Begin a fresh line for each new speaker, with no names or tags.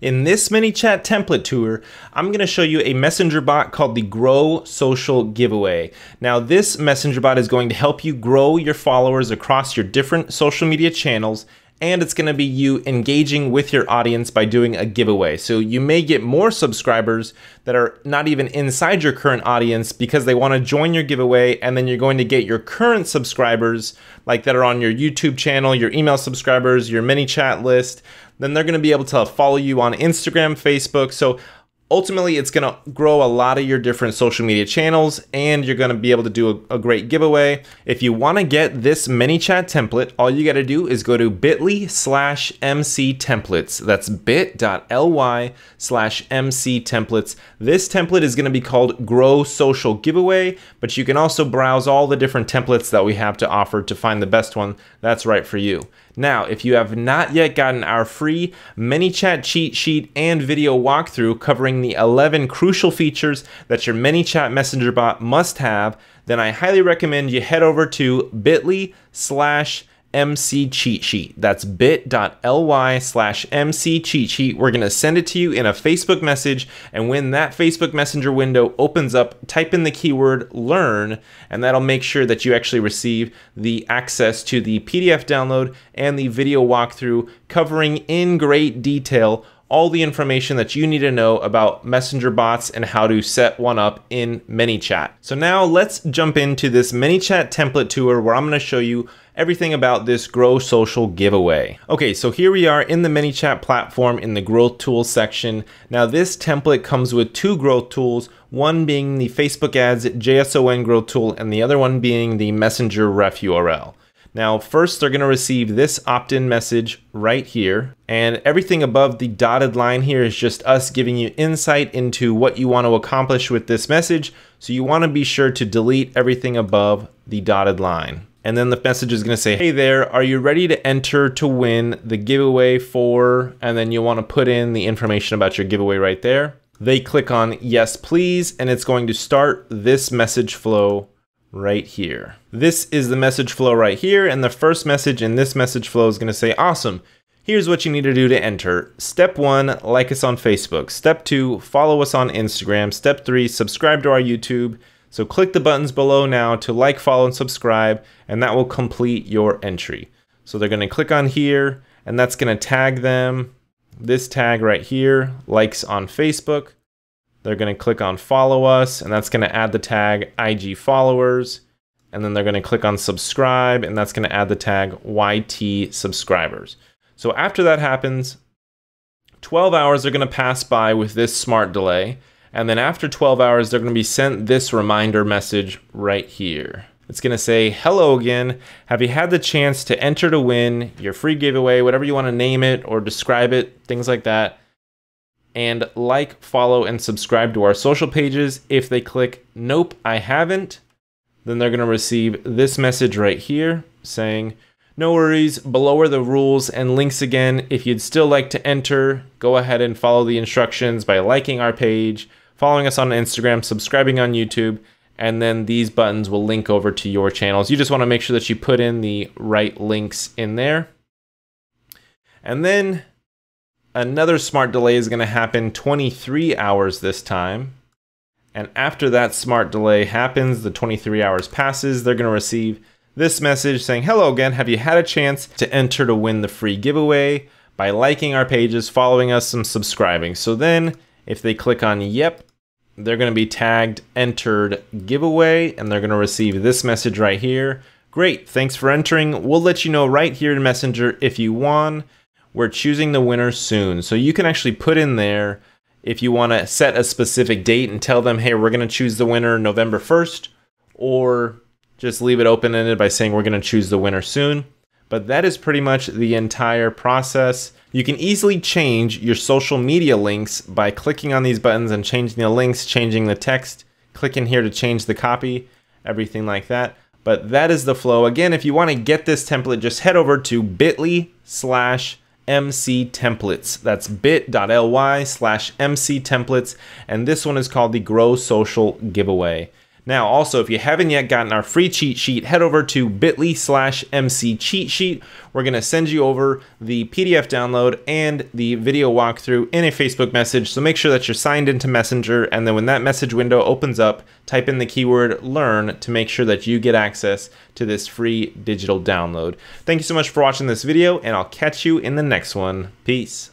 In this ManyChat template tour, I'm going to show you a messenger bot called the Grow Social Giveaway. Now, this messenger bot is going to help you grow your followers across your different social media channels and it's going to be you engaging with your audience by doing a giveaway. So you may get more subscribers that are not even inside your current audience because they want to join your giveaway and then you're going to get your current subscribers like that are on your YouTube channel, your email subscribers, your ManyChat list, then they're going to be able to follow you on Instagram, Facebook. So ultimately it's going to grow a lot of your different social media channels and you're going to be able to do a, a great giveaway. If you want to get this ManyChat template all you got to do is go to bit.ly slash mc templates. That's bit.ly slash mc templates. This template is going to be called grow social giveaway but you can also browse all the different templates that we have to offer to find the best one. That's right for you now, if you have not yet gotten our free ManyChat cheat sheet and video walkthrough covering the 11 crucial features that your ManyChat messenger bot must have, then I highly recommend you head over to bit.ly slash MC cheat sheet. That's bit.ly slash MC cheat sheet. We're going to send it to you in a Facebook message. And when that Facebook Messenger window opens up, type in the keyword learn, and that'll make sure that you actually receive the access to the PDF download and the video walkthrough covering in great detail all the information that you need to know about messenger bots and how to set one up in ManyChat. So now let's jump into this ManyChat template tour where I'm going to show you everything about this Grow Social giveaway. Okay, so here we are in the ManyChat platform in the growth tools section. Now this template comes with two growth tools, one being the Facebook ads JSON growth tool and the other one being the messenger ref URL. Now, first they're gonna receive this opt-in message right here, and everything above the dotted line here is just us giving you insight into what you wanna accomplish with this message, so you wanna be sure to delete everything above the dotted line. And then the message is gonna say, hey there, are you ready to enter to win the giveaway for, and then you wanna put in the information about your giveaway right there. They click on yes please, and it's going to start this message flow right here. This is the message flow right here, and the first message in this message flow is going to say, awesome, here's what you need to do to enter. Step one, like us on Facebook. Step two, follow us on Instagram. Step three, subscribe to our YouTube. So click the buttons below now to like, follow, and subscribe, and that will complete your entry. So they're going to click on here, and that's going to tag them. This tag right here, likes on Facebook. They're going to click on follow us, and that's going to add the tag IG followers. And then they're going to click on subscribe, and that's going to add the tag YT subscribers. So after that happens, 12 hours are going to pass by with this smart delay. And then after 12 hours, they're going to be sent this reminder message right here. It's going to say, hello again. Have you had the chance to enter to win your free giveaway, whatever you want to name it or describe it, things like that and like, follow, and subscribe to our social pages. If they click, nope, I haven't, then they're going to receive this message right here saying, no worries, below are the rules and links again. If you'd still like to enter, go ahead and follow the instructions by liking our page, following us on Instagram, subscribing on YouTube, and then these buttons will link over to your channels. You just want to make sure that you put in the right links in there. And then Another smart delay is going to happen 23 hours this time. And after that smart delay happens, the 23 hours passes, they're going to receive this message saying, Hello again, have you had a chance to enter to win the free giveaway by liking our pages, following us, and subscribing? So then, if they click on Yep, they're going to be tagged entered giveaway and they're going to receive this message right here. Great, thanks for entering. We'll let you know right here in Messenger if you won we're choosing the winner soon. So you can actually put in there if you want to set a specific date and tell them, hey, we're going to choose the winner November 1st, or just leave it open ended by saying we're going to choose the winner soon. But that is pretty much the entire process. You can easily change your social media links by clicking on these buttons and changing the links, changing the text, clicking here to change the copy, everything like that. But that is the flow. Again, if you want to get this template, just head over to bit.ly slash MC templates. That's bit.ly slash MC templates. And this one is called the Grow Social Giveaway. Now, also, if you haven't yet gotten our free cheat sheet, head over to bit.ly slash MC cheat sheet. We're going to send you over the PDF download and the video walkthrough in a Facebook message. So make sure that you're signed into Messenger. And then when that message window opens up, type in the keyword learn to make sure that you get access to this free digital download. Thank you so much for watching this video, and I'll catch you in the next one. Peace.